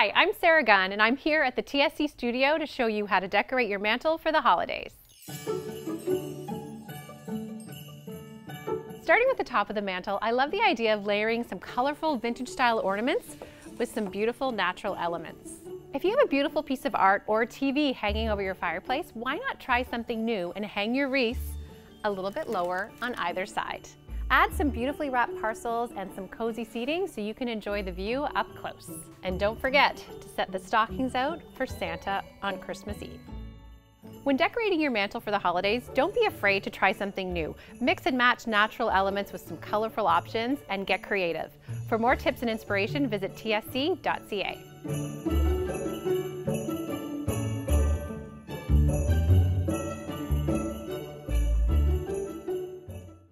Hi, I'm Sarah Gunn, and I'm here at the TSC studio to show you how to decorate your mantle for the holidays. Starting with the top of the mantle, I love the idea of layering some colorful vintage style ornaments with some beautiful natural elements. If you have a beautiful piece of art or TV hanging over your fireplace, why not try something new and hang your wreaths a little bit lower on either side. Add some beautifully wrapped parcels and some cozy seating so you can enjoy the view up close. And don't forget to set the stockings out for Santa on Christmas Eve. When decorating your mantle for the holidays, don't be afraid to try something new. Mix and match natural elements with some colorful options and get creative. For more tips and inspiration, visit tsc.ca.